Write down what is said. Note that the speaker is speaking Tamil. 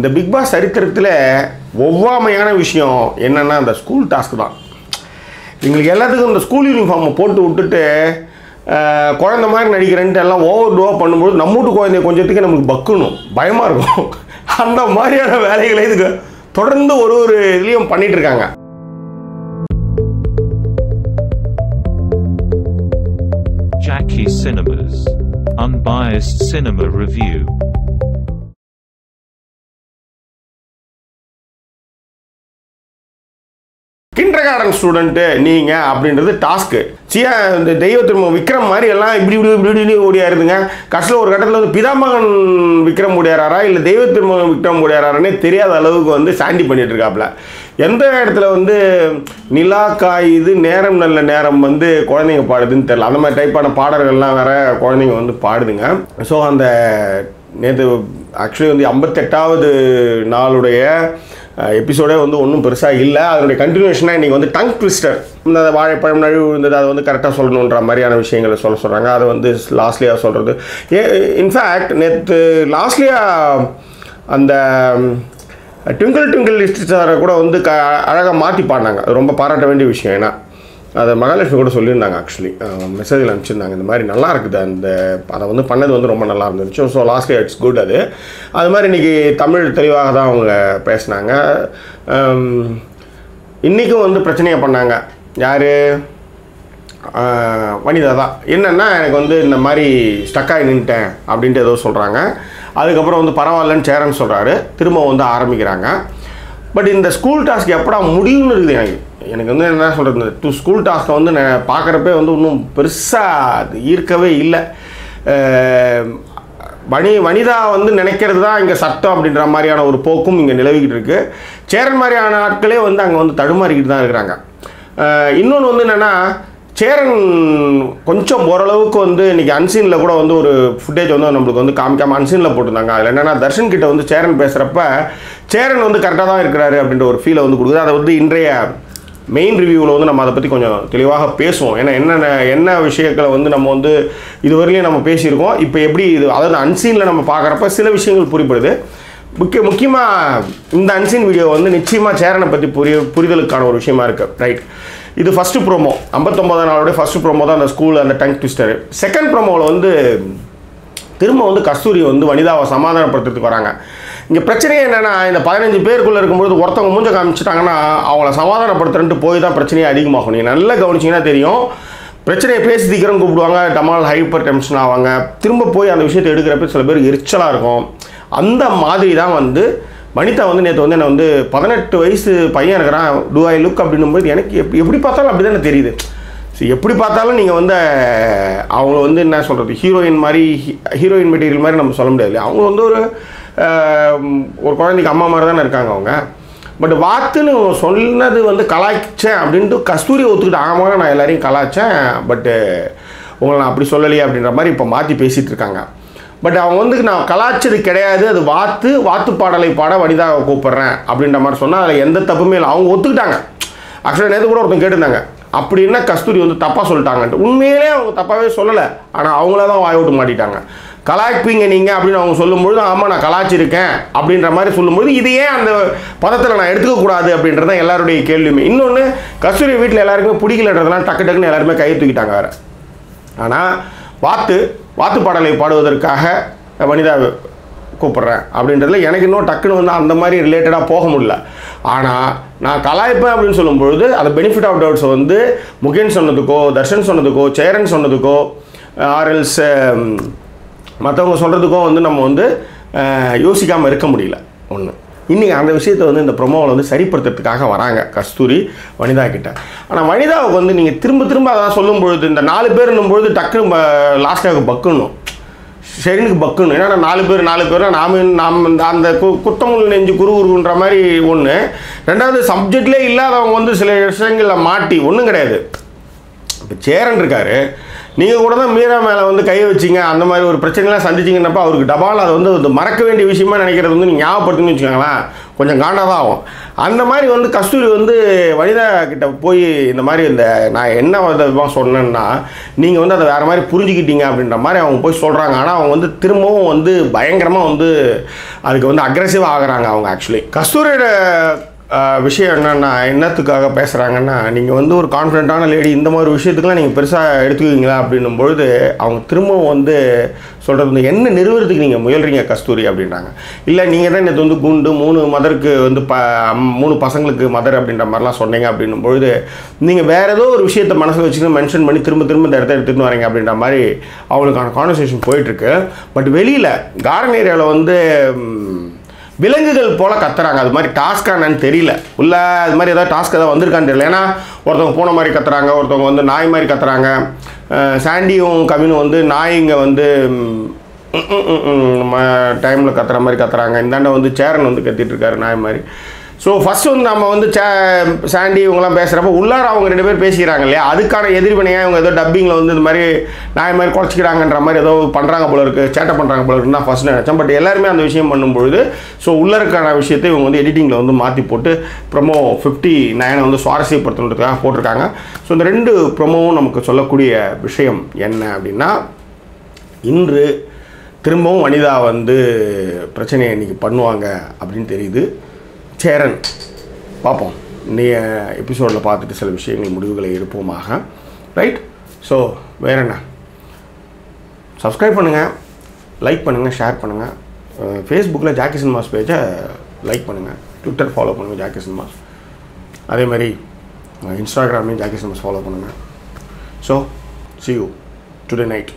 இந்த பிக் பாஸ் சரித்திரத்தில் ஒவ்வாமையான விஷயம் என்னென்னா அந்த ஸ்கூல் டாஸ்க் தான் எங்களுக்கு எல்லாத்துக்கும் இந்த ஸ்கூல் யூனிஃபார்மை போட்டு விட்டுட்டு குழந்த மாதிரி நடிக்கிறேன்ட்டு எல்லாம் ஓவர் டோவாக பண்ணும்போது நம்ம வீட்டு குழந்தைய கொஞ்சத்துக்கு நம்மளுக்கு பக்குணும் பயமாக இருக்கும் அந்த மாதிரியான வேலைகளை இதுக்கு தொடர்ந்து ஒரு ஒரு இதுலேயும் பண்ணிகிட்ருக்காங்க இருக்காங்க Jackie Cinemas. Unbiased Cinema Review. Kindergarten student நீங்கள் அப்படின்றது டாஸ்க்கு சியா இந்த தெய்வ திரும்ப விக்ரம் மாதிரி எல்லாம் இப்படி இப்படி இப்படி இப்படி ஓடியாருதுங்க. கடைசியில் ஒரு கட்டத்தில் வந்து பிதாமகன் விக்ரம் ஓடியாரா இல்லை தெய்வ திரும்ப விக்ரம் ஓடியாரானே தெரியாத அளவுக்கு வந்து சாண்டி பண்ணிட்டு இருக்காப்புல எந்த இடத்துல வந்து நிலா காயுது நேரம் நல்ல நேரம் வந்து குழந்தைங்க பாடுதுன்னு தெரியல. அந்த மாதிரி டைப்பான பாடல்கள்லாம் வேற குழந்தைங்க வந்து பாடுதுங்க. ஸோ அந்த நேற்று ஆக்சுவலி வந்து ஐம்பத்தெட்டாவது நாளுடைய எபிசோடே வந்து ஒன்றும் பெருசாக இல்லை. அதனுடைய கண்டினியூஷனாக இன்றைக்கி வந்து டங் ட்விஸ்டர் இந்த வாழைப்பழம் நழுவு இருந்தது அதை வந்து கரெக்டாக சொல்லணுன்ற மாதிரியான விஷயங்களை சொல்ல சொல்கிறாங்க அதை வந்து லாஸ்ட்லியாக சொல்கிறது ஏ இன்ஃபேக்ட் நேற்று லாஸ்ட்லியாக அந்த ட்விங்கிள் ட்விங்கிள் லிஸ்டாரை கூட வந்து க அழகாக மாற்றி பாடினாங்க. அது ரொம்ப பாராட்ட வேண்டிய விஷயம். ஏன்னா அதை மகாலட்சுமி கூட சொல்லியிருந்தாங்க ஆக்சுவலி மெசேஜில் அனுப்பிச்சிருந்தாங்க இந்த மாதிரி நல்லா இருக்குது அந்த அதை வந்து பண்ணது வந்து ரொம்ப நல்லா இருந்துச்சு. ஸோ லாஸ்ட் இட்ஸ் குட் அது. அது மாதிரி இன்றைக்கி தமிழ் தெளிவாக தான் அவங்க பேசினாங்க. இன்றைக்கும் வந்து பிரச்சனையை பண்ணாங்க. யார்? வனிதா தான். என்னென்னா எனக்கு வந்து இந்த மாதிரி ஸ்டக்காகி நின்ட்டேன் அப்படின்ட்டு ஏதோ சொல்கிறாங்க அதுக்கப்புறம் வந்து பரவாயில்லன்னு சேரன்னு சொல்கிறாரு திரும்ப வந்து ஆரம்பிக்கிறாங்க. பட் இந்த ஸ்கூல் டாஸ்க் எப்படா முடியும்னு இருக்குது எனக்கு எனக்கு வந்து என்ன சொல்கிறது இந்த டூ ஸ்கூல் டாஸ்க்கை வந்து நான் பார்க்குறப்பே வந்து இன்னும் பெருசாக அது ஈர்க்கவே இல்லை. வணி வனி வனிதா வந்து நினைக்கிறது தான் இங்கே சட்டம் அப்படின்ற மாதிரியான ஒரு போக்கும் இங்கே நிலவிக்கிட்டு இருக்குது சேரன் மாதிரியான ஆட்களே வந்து அங்கே வந்து தடுமாறிக்கிட்டு தான் இருக்கிறாங்க. இன்னொன்று வந்து என்னென்னா சேரன் கொஞ்சம் ஓரளவுக்கு வந்து இன்றைக்கி அன்சீனில் கூட வந்து ஒரு ஃபுட்டேஜ் வந்து நம்மளுக்கு வந்து காமிக்காமல் அன்சீனில் போட்டிருந்தாங்க. அதில் என்னென்னா தர்ஷன் கிட்ட வந்து சேரன் பேசுகிறப்ப சேரன் வந்து கரெக்டாக தான் இருக்கிறாரு அப்படின்ற ஒரு ஃபீலை வந்து கொடுக்குது. அதை வந்து இன்றைய மெயின் ரிவ்யூவில் வந்து நம்ம அதை பற்றி கொஞ்சம் தெளிவாக பேசுவோம். ஏன்னா என்னென்ன என்ன விஷயங்களை வந்து நம்ம வந்து இதுவரையிலையும் நம்ம பேசியிருக்கோம். இப்போ எப்படி இது அதாவது அன்சீனில் நம்ம பார்க்குறப்ப சில விஷயங்கள் புரிப்படுது முக்கிய முக்கியமாக இந்த அன்சீன் வீடியோ வந்து நிச்சயமாக சேரனை பற்றி புரிய புரிதலுக்கான ஒரு விஷயமா இருக்குது ரைட் இது ஃபஸ்ட்டு ப்ரோமோ ஐம்பத்தொம்போதாம் நாளோடைய ஃபஸ்ட்டு ப்ரோமோ தான் அந்த ஸ்கூல் அந்த டங் ட்விஸ்டர் செகண்ட் ப்ரோமோவில் வந்து திரும்ப வந்து கஸ்தூரி வந்து வனிதாவை சமாதானப்படுத்துறதுக்கு வராங்க. இங்கே பிரச்சனையே என்னென்னா இந்த பதினஞ்சு பேருக்குள்ளே இருக்கும்போது ஒருத்தவங்க மூஞ்ச காமிச்சிட்டாங்கன்னா அவங்கள சமாதானப்படுத்துறன்ட்டு போய் தான் பிரச்சனையே அதிகமாகும். நீங்கள் நல்லா கவனிச்சிங்கன்னா தெரியும். பிரச்சனையை பேசி சீக்கிரம் கூப்பிடுவாங்க டமால் ஹைப்பர் டென்ஷன் ஆவாங்க. திரும்ப போய் அந்த விஷயத்தை எடுக்கிறப்ப சில பேருக்கு எரிச்சலாக இருக்கும். அந்த மாதிரி தான் வந்து வனிதா வந்து நேற்று வந்து என்னை வந்து பதினெட்டு வயசு பையன் இருக்கிறான். டூ ஐ லுக் அப்படின்னும்போது எனக்கு எப் எப்படி பார்த்தாலும் அப்படி தானே தெரியுது. ஸோ எப்படி பார்த்தாலும் நீங்கள் வந்து அவங்கள வந்து என்ன சொல்கிறது ஹீரோயின் மாதிரி ஹீரோயின் மெட்டீரியல் மாதிரி நம்ம சொல்ல முடியாது. இல்லையா? அவங்க வந்து ஒரு ஒரு குழந்தைக்கு அம்மா மாதிரி தானே இருக்காங்க அவங்க. பட் வாத்துன்னு சொன்னது வந்து கலாய்ச்சேன் அப்படின்ட்டு கஸ்தூரி ஒத்துக்கிட்டு ஆமாம் நான் எல்லாரையும் கலாய்ச்சேன். பட்டு உங்களை நான் அப்படி சொல்லலையே அப்படின்ற மாதிரி இப்போ மாற்றி பேசிகிட்டு இருக்காங்க. பட் அவங்க வந்து நான் கலாய்ச்சது கிடையாது. அது வாத்து வாத்து பாடலை பாட வனிதாவை கூப்பிட்றேன் அப்படின்ற மாதிரி சொன்னால் அதில் எந்த தப்புமே இல்லை. அவங்க ஒத்துக்கிட்டாங்க. ஆக்சுவலாக நேற்று கூட ஒருத்தன் கேட்டிருந்தாங்க. அப்படின்னா கஸ்தூரி வந்து தப்பாக சொல்லிட்டாங்கன்ட்டு. உண்மையிலே அவங்க தப்பாகவே சொல்லலை. ஆனால் அவங்கள தான் வாய் விட்டு மாட்டிட்டாங்க. கலாய்ப்பீங்க நீங்கள் அப்படின்னு அவங்க சொல்லும்பொழுது ஆமாம் நான் கலாய்ச்சிருக்கேன் அப்படின்ற மாதிரி சொல்லும்போது இது ஏன் அந்த பதத்தில் நான் எடுத்துக்கக்கூடாது அப்படின்றது தான் எல்லாருடைய கேள்வியுமே. இன்னொன்று கஸ்தூரி வீட்டில் எல்லாருக்குமே பிடிக்கலன்றதுலாம் டக்கு டக்குன்னு எல்லாருமே கையை தூக்கிட்டாங்க வேறு. ஆனால் வாத்து வாத்து பாடலை பாடுவதற்காக வனிதா கூப்பிட்றேன் அப்படின்றதுல எனக்கு இன்னும் டக்குன்னு வந்து அந்த மாதிரி ரிலேட்டடாக போக முடியல. ஆனால் நான் கலாய்ப்பேன் அப்படின்னு சொல்லும்பொழுது அந்த பெனிஃபிட் ஆஃப் டவுட்ஸை வந்து முகேன் சொன்னதுக்கோ தர்ஷன் சொன்னதுக்கோ சேரன் சொன்னதுக்கோ ஆர்எல்ஸ் மற்றவங்க சொல்கிறதுக்கோ வந்து நம்ம வந்து யோசிக்காமல் இருக்க முடியல. ஒன்று இன்றைக்கி அந்த விஷயத்தை வந்து இந்த ப்ரொமோவில் வந்து சரிப்படுத்துறதுக்காக வராங்க கஸ்தூரி வனிதா கிட்ட. ஆனால் வனிதாவுக்கு வந்து நீங்கள் திரும்ப திரும்ப அதான் சொல்லும் பொழுது இந்த நாலு பேருன்னும் பொழுது டக்குன்னு லாஸ்ட்டாக பக்குன்னும் ஷெரினுக்கு பக்குன்னு. ஏன்னா நாலு பேர் நாலு பேர் நாம நாம் இந்த அந்த கு நெஞ்சு குரு குருன்ற மாதிரி ஒன்று ரெண்டாவது சப்ஜெக்ட்லேயே இல்லாதவங்க வந்து சில விஷயங்களில் மாட்டி ஒன்றும் கிடையாது. இப்போ சேரன் இருக்காரு. நீங்கள் கூட தான் மீரா மேலே வந்து கை வச்சிங்க. அந்த மாதிரி ஒரு பிரச்சனைலாம் சந்திச்சிங்கன்னப்போ அவருக்கு டபால் அதை வந்து மறக்க வேண்டிய விஷயமா நினைக்கிறது வந்து நீங்கள் ஞாபகப்படுத்துன்னு வச்சுக்கோங்களேன். கொஞ்சம் காண்டாக தான் ஆகும். அந்த மாதிரி வந்து கஸ்தூரி வந்து வனிதா கிட்ட போய் இந்த மாதிரி இந்த நான் என்ன விதமாக சொன்னேன்னா நீங்கள் வந்து அதை வேறு மாதிரி புரிஞ்சுக்கிட்டீங்க அப்படின்ற மாதிரி அவங்க போய் சொல்கிறாங்க ஆனால் அவங்க வந்து திரும்பவும் வந்து பயங்கரமாக வந்து அதுக்கு வந்து அக்ரெசிவாக ஆகுறாங்க அவங்க ஆக்சுவலி கஸ்தூரியோட விஷயம் என்னன்னா என்னத்துக்காக பேசுகிறாங்கன்னா நீங்கள் வந்து ஒரு கான்ஃபிடென்ட்டான லேடி இந்த மாதிரி விஷயத்துக்குலாம் நீங்கள் பெருசாக எடுத்துக்குவீங்களா அப்படின்னும் பொழுது அவங்க திரும்பவும் வந்து சொல்கிறது வந்து என்ன நிறுவனத்துக்கு நீங்கள் முயல்றீங்க கஸ்தூரி? அப்படின்றாங்க. இல்லை நீங்கள் தான் நேற்று வந்து குண்டு மூணு மதருக்கு வந்து ப மூணு பசங்களுக்கு மதர் அப்படின்ற மாதிரிலாம் சொன்னீங்க அப்படின்னும் பொழுது நீங்கள் வேறு ஏதோ ஒரு விஷயத்தை மனசில் வச்சுக்கிட்டு மென்ஷன் பண்ணி திரும்ப திரும்ப இந்த இடத்த எடுத்துகிட்டு வரீங்க அப்படின்ற மாதிரி அவங்களுக்கான கான்வர்சேஷன் போயிட்டுருக்கு. பட் வெளியில் கார்டன் ஏரியாவில் வந்து விலங்குகள் போல கத்துறாங்க அது மாதிரி டாஸ்கா என்னன்னு தெரியல உள்ள அது மாதிரி ஏதாவது டாஸ்க் ஏதாவது வந்திருக்கான்னு தெரியல ஏன்னா ஒருத்தவங்க பூனை மாதிரி கத்துறாங்க ஒருத்தவங்க வந்து நாய் மாதிரி கத்துறாங்க சாண்டியும் கவினும் வந்து நாய்ங்க வந்து டைமில் கத்துற மாதிரி கத்துறாங்க இந்தாண்ட வந்து சேரன் வந்து கத்திட்டு இருக்காரு நாய் மாதிரி ஸோ ஃபர்ஸ்ட் வந்து நம்ம வந்து சே சாண்டி இவங்கெல்லாம் பேசுகிறப்ப உள்ளார அவங்க ரெண்டு பேர் பேசிக்கிறாங்க இல்லையா? அதுக்கான எதிர்வினையாக இவங்க ஏதோ டப்பிங்கில் வந்து இந்த மாதிரி நான் மாதிரி குறைச்சிக்கிறாங்கன்ற மாதிரி ஏதோ பண்ணுறாங்க போல இருக்குது சேட்டை பண்ணுறாங்க போல இருக்குன்னு நான் ஃபர்ஸ்ட் நினச்சேன். பட் எல்லாருமே அந்த விஷயம் பண்ணும்பொழுது ஸோ உள்ளருக்கான விஷயத்தை இவங்க வந்து எடிட்டிங்கில் வந்து மாற்றி போட்டு ப்ரொமோ ஃபிஃப்டி நைனை வந்து சுவாரஸ்யப்படுத்தணுன்றதுக்காக போட்டிருக்காங்க. ஸோ இந்த ரெண்டு ப்ரொமோவும் நமக்கு சொல்லக்கூடிய விஷயம் என்ன அப்படின்னா இன்று திரும்பவும் வனிதா வந்து பிரச்சனையை இன்றைக்கி பண்ணுவாங்க அப்படின்னு தெரியுது. சேரன். பார்ப்போம். இன்றைய எபிசோடில் பார்த்துட்டு சில விஷயங்கள் முடிவுகளை எடுப்போமாக. ரைட் ஸோ வேற என்ன? சப்ஸ்கிரைப் பண்ணுங்கள் லைக் பண்ணுங்கள் ஷேர் பண்ணுங்கள் ஃபேஸ்புக்கில் ஜாக்கி சினிமாஸ் பேஜை லைக் பண்ணுங்கள் ட்விட்டர் ஃபாலோ பண்ணுங்கள் ஜாக்கி சினிமாஸ் அதே மாதிரி இன்ஸ்டாகிராம்லேயும் ஜாக்கி சினிமாஸ் ஃபாலோ பண்ணுங்கள் so see you today night